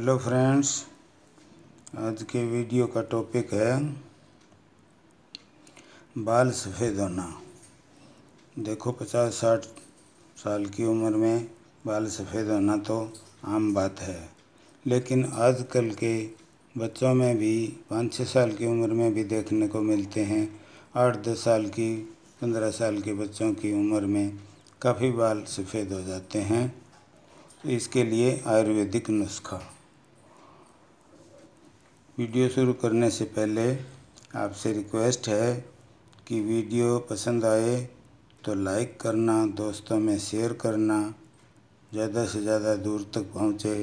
Hello friends, आज के video का टॉपिक है बाल सफ़ेद होना। देखो पचास साठ साल की उम्र में बाल सफ़ेद होना तो आम बात है, लेकिन आजकल के बच्चों में भी पाँच छः साल की उम्र में भी देखने को मिलते हैं। आठ दस साल की, पंद्रह साल के बच्चों की उम्र में काफ़ी बाल सफ़ेद हो जाते हैं। इसके लिए आयुर्वेदिक नुस्खा। वीडियो शुरू करने से पहले आपसे रिक्वेस्ट है कि वीडियो पसंद आए तो लाइक करना, दोस्तों में शेयर करना, ज़्यादा से ज़्यादा दूर तक पहुँचे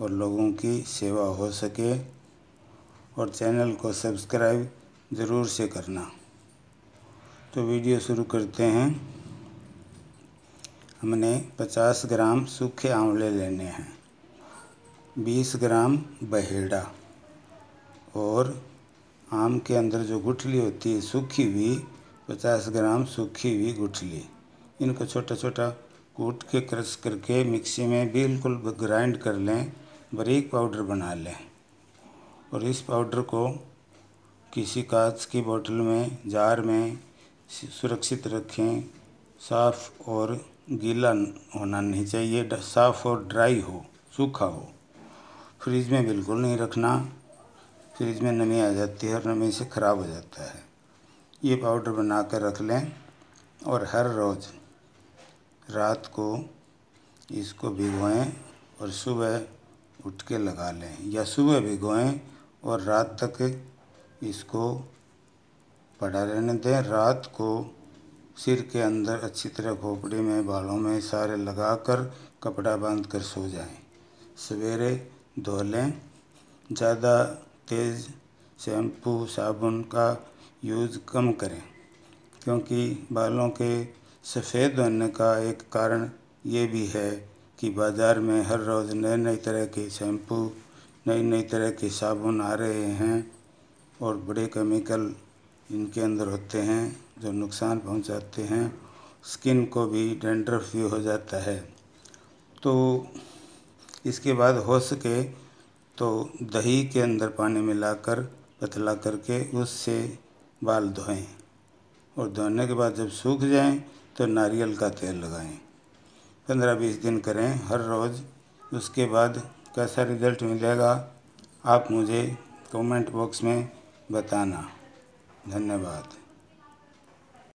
और लोगों की सेवा हो सके और चैनल को सब्सक्राइब ज़रूर से करना। तो वीडियो शुरू करते हैं। हमने 50 ग्राम सूखे आंवले लेने हैं 20 ग्राम बहेड़ा। और आम के अंदर जो गुठली होती है, सूखी हुई, पचास ग्राम सूखी हुई गुठली। इनको छोटा छोटा कूट के क्रश करके मिक्सी में बिल्कुल ग्राइंड कर लें, बारीक पाउडर बना लें। और इस पाउडर को किसी कांच की बोतल में, जार में सुरक्षित रखें। साफ़ और गीला होना नहीं चाहिए साफ़ और ड्राई हो, सूखा हो। फ्रिज में बिल्कुल नहीं रखना। फ्रिज में नमी आ जाती है और नमी से ख़राब हो जाता है। ये पाउडर बना कर रख लें और हर रोज़ रात को इसको भिगोएँ और सुबह उठ के लगा लें या सुबह भिगोएँ और रात तक इसको पड़ा रहने दें। रात को सिर के अंदर अच्छी तरह खोपड़ी में, बालों में सारे लगा कर कपड़ा बाँध कर सो जाएँ। सवेरे धो लें, ज़्यादा तेज़ शैम्पू, साबुन का यूज़ कम करें, क्योंकि बालों के सफ़ेद होने का एक कारण ये भी है कि बाज़ार में हर रोज़ नए नए तरह के शैम्पू नई नई तरह के साबुन आ रहे हैं और बड़े केमिकल इनके अंदर होते हैं जो नुकसान पहुंचाते हैं। स्किन को भी डेंड्रफ भी हो जाता है। तो इसके बाद हो सके तो दही के अंदर पानी मिलाकर, पतला करके उससे बाल धोएँ। और धोने के बाद जब सूख जाएँ तो नारियल का तेल लगाएँ। पंद्रह बीस दिन करें हर रोज़। उसके बाद कैसा रिज़ल्ट मिलेगा, आप मुझे कमेंट बॉक्स में बताना। धन्यवाद।